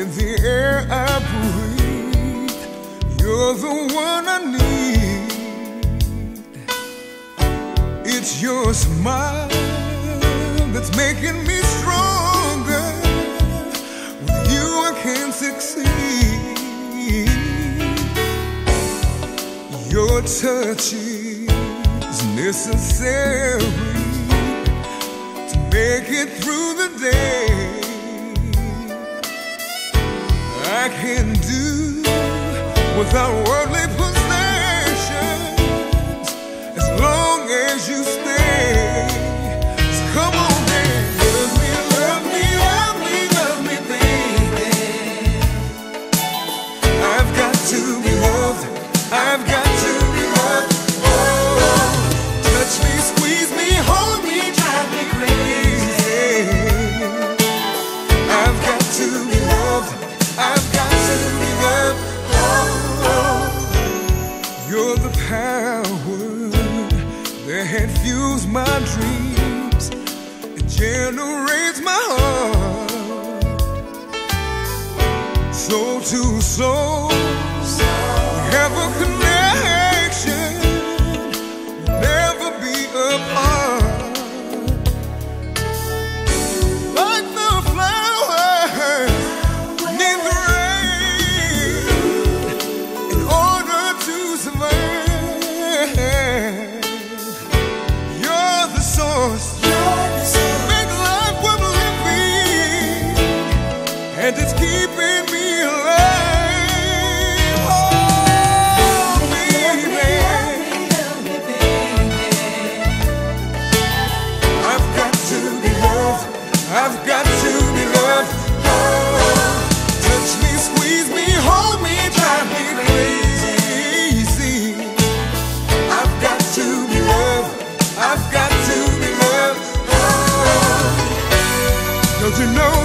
in the air I breathe. You're the one I need. It's your smile that's making me stronger. With you, I can succeed. Your touch is necessary to make it through the day. I can do without worldly possessions as long as you stay. You're the power that fuels my dreams and generates my heart. Soul to soul, you know.